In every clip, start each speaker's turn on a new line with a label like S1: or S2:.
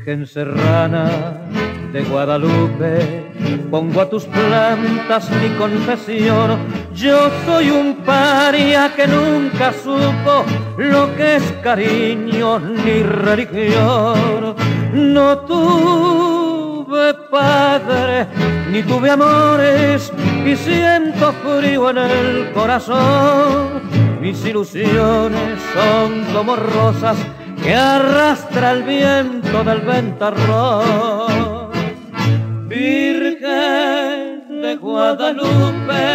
S1: Virgen Serrana de Guadalupe, pongo a tus plantas mi confesión. Yo soy un paria que nunca supo lo que es cariño ni religión. No tuve padre ni tuve amores y siento frío en el corazón. Mis ilusiones son como rosas que arrastra el viento del ventarrón. Virgen de Guadalupe,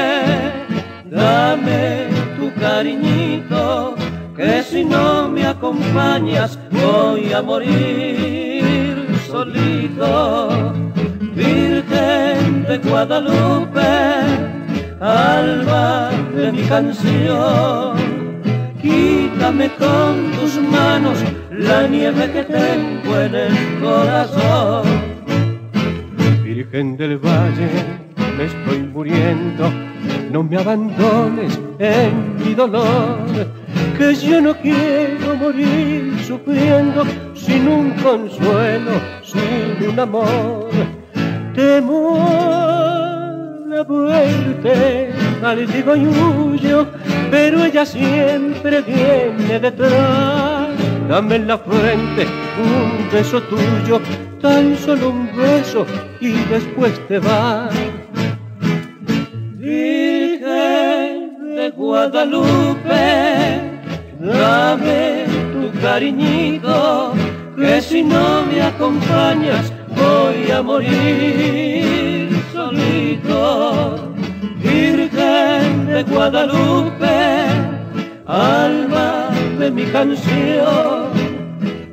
S1: dame tu cariñito, que si no me acompañas voy a morir solito. Virgen de Guadalupe, alma de mi canción Quítame con tus manos la nieve que tengo en el corazón.
S2: Virgen del Valle, me estoy muriendo, no me abandones en mi dolor, que yo no quiero morir sufriendo sin un consuelo, sin un amor. Temo la muerte, al digo y huyo, pero ella siempre viene detrás. Dame en la frente un beso tuyo, tan solo un beso y después te vas.
S1: Virgen de Guadalupe, dame tu cariñito, que si no me acompañas voy a morir solito. Virgen de Guadalupe, alma de mi canción,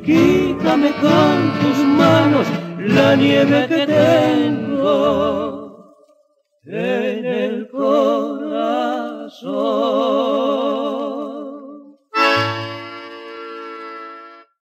S1: quítame con tus manos la nieve que tengo en el corazón.